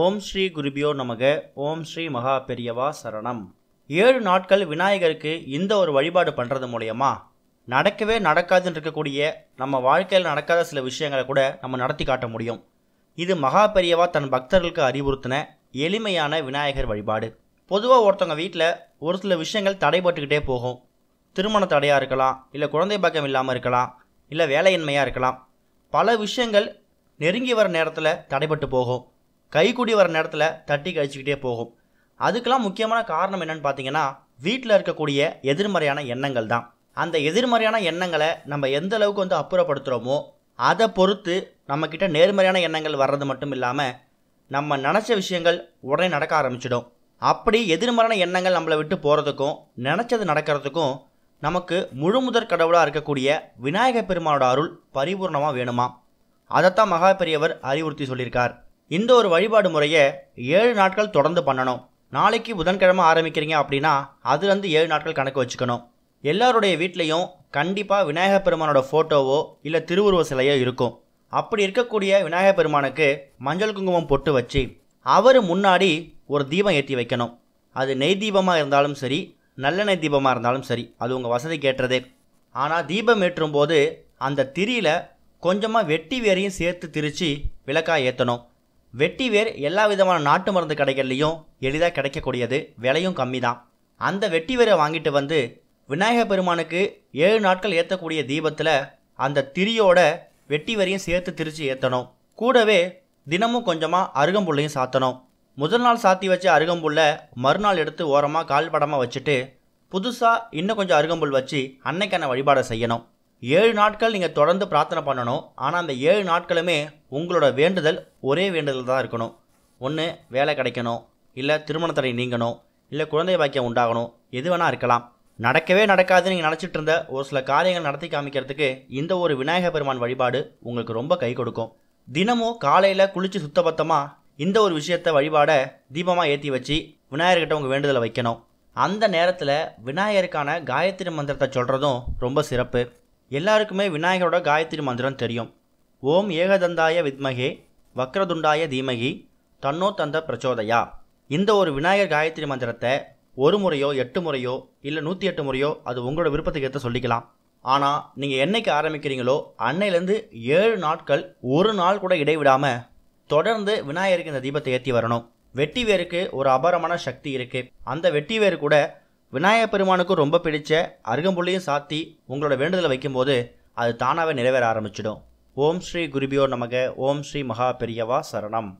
ஓம் ஸ்ரீ குருபியோ நமக. ஓம் ஸ்ரீ மகா பெரியவா சரணம். ஏழு நாட்கள் விநாயகருக்கு இந்த ஒரு வழிபாடு பண்ணுறது மூலயமா நடக்கவே நடக்காதுன்னு இருக்கக்கூடிய நம்ம வாழ்க்கையில் நடக்காத சில விஷயங்களை கூட நம்ம நடத்தி காட்ட முடியும். இது மகா பெரியவா தன் பக்தர்களுக்கு அறிவுறுத்தின எளிமையான விநாயகர் வழிபாடு. பொதுவாக ஒருத்தவங்க வீட்டில் ஒரு சில விஷயங்கள் தடைபட்டுக்கிட்டே போகும். திருமண தடையாக இருக்கலாம் இல்லை குழந்தை பக்கம் இல்லாமல் இருக்கலாம் இல்லை வேலையின்மையாக இருக்கலாம். பல விஷயங்கள் நெருங்கி வர நேரத்தில் தடைபட்டு போகும். கைக்குடி வர நேரத்தில் தட்டி கழிச்சுக்கிட்டே போகும். அதுக்கெல்லாம் முக்கியமான காரணம் என்னன்னு பார்த்தீங்கன்னா வீட்டில் இருக்கக்கூடிய எதிர்மறையான எண்ணங்கள் தான். அந்த எதிர்மறையான எண்ணங்களை நம்ம எந்த அளவுக்கு வந்து அப்புறப்படுத்துகிறோமோ அதை பொறுத்து நம்மக்கிட்ட நேர்மறையான எண்ணங்கள் வர்றது மட்டும் இல்லாமல் நம்ம நினச்ச விஷயங்கள் உடனே நடக்க ஆரம்பிச்சிடும். அப்படி எதிர்மறையான எண்ணங்கள் நம்மளை விட்டு போகிறதுக்கும் நினச்சது நடக்கிறதுக்கும் நமக்கு முழு முதற் கடவுளாக இருக்கக்கூடிய விநாயகப் பெருமானோட அருள் பரிபூர்ணமாக வேணுமா அதைத்தான் மகா பெரியவர் அறிவுறுத்தி சொல்லியிருக்கார். இந்த ஒரு வழிபாடு முறையை ஏழு நாட்கள் தொடர்ந்து பண்ணணும். நாளைக்கு புதன்கிழமை ஆரம்பிக்கிறீங்க அப்படின்னா அதுலேருந்து ஏழு நாட்கள் கணக்கு வச்சுக்கணும். எல்லாருடைய வீட்லேயும் கண்டிப்பாக விநாயகர் பெருமானோட ஃபோட்டோவோ இல்லை திருவுருவ சிலையோ இருக்கும். அப்படி இருக்கக்கூடிய விநாயகர் பெருமானுக்கு மஞ்சள் குங்குமம் பொட்டு வச்சு அவர் முன்னாடி ஒரு தீபம் ஏற்றி வைக்கணும். அது நெய் தீபமாக இருந்தாலும் சரி நல்லெண்ணெய் தீபமாக இருந்தாலும் சரி அது உங்கள் வசதி கேட்டதே. ஆனால் தீபம் ஏற்றும் போது அந்த திரியில் கொஞ்சமாக வெட்டி வேரையும் சேர்த்து திரித்து விளக்காக ஏற்றணும் வெட்டி வேர் எல்லா விதமான நாட்டு மருந்து கடைகள்லையும் எளிதாக கிடைக்கக்கூடியது விலையும் கம்மி தான் அந்த வெட்டி வேரை வாங்கிட்டு வந்து விநாயகர் பெருமானுக்கு ஏழு நாட்கள் ஏற்றக்கூடிய தீபத்தில் அந்த திரியோட வெட்டி வரையும் சேர்த்து திரிச்சு ஏற்றணும் கூடவே தினமும் கொஞ்சமாக அருகம்புல்லையும் சாத்தணும். முதல் நாள் சாத்தி வச்ச அருகம்புல்ல மறுநாள் எடுத்து ஓரமாக கால்படமாக வச்சுட்டு புதுசாக இன்னும் கொஞ்சம் அருகம்புல் வச்சு அன்னைக்கான வழிபாடை செய்யணும். ஏழு நாட்கள் நீங்கள் தொடர்ந்து பிரார்த்தனை பண்ணணும். ஆனால் அந்த ஏழு நாட்களுமே உங்களோட வேண்டுதல் ஒரே வேண்டுதல் தான் இருக்கணும். ஒன்று வேலை கிடைக்கணும். இல்லை திருமணத்தடை நீங்கணும். இல்லை குழந்தை பாக்கியம் உண்டாகணும். எது வேணால் இருக்கலாம். நடக்கவே நடக்காதுன்னு நீங்கள் நினச்சிட்டு இருந்த ஒரு சில காரியங்கள் நடத்தி காமிக்கிறதுக்கு இந்த ஒரு விநாயகர் பெருமான் வழிபாடு உங்களுக்கு ரொம்ப கை கொடுக்கும். தினமும் காலையில் குளித்து சுத்தபத்தமாக இந்த ஒரு விஷயத்த வழிபாட தீபமாக ஏற்றி வச்சு விநாயகர்கிட்ட உங்கள் வேண்டுதலை வைக்கணும். அந்த நேரத்தில் விநாயகருக்கான காயத்ரி மந்திரத்தை சொல்கிறதும் ரொம்ப சிறப்பு. எல்லாருக்குமே விநாயகரோட காயத்ரி மந்திரம் தெரியும். ஓம் ஏகதந்தாய வித்மகே வக்ரதுண்டாய தீமகி தன்னோ தந்த பிரச்சோதயா. இந்த ஒரு விநாயகர் காயத்ரி மந்திரத்தை ஒரு முறையோ எட்டு முறையோ இல்லை நூற்றி எட்டு முறையோ அது உங்களோட விருப்பத்துக்கு ஏற்ற சொல்லிக்கலாம். ஆனால் நீங்கள் என்னைக்கு ஆரம்பிக்கிறீங்களோ அன்னையிலேருந்து ஏழு நாட்கள் ஒரு நாள் கூட இடைவிடாமல் தொடர்ந்து விநாயகருக்கு இந்த தீபத்தை ஏற்றி வரணும். வெட்டி வேருக்கு ஒரு அபாரமான சக்தி இருக்குது அந்த வெட்டி வேறு கூட விநாயகப் பெருமானுக்கும் ரொம்ப பிடிச்ச அருகம்புள்ளையும் சாத்தி உங்களோட வேண்டுதலை வைக்கும்போது அது தானாகவே நிறைவேற ஆரம்பிச்சிடும். ஓம் ஸ்ரீ குருபியோ நமக. ஓம் ஸ்ரீ மகா பெரியவா சரணம்.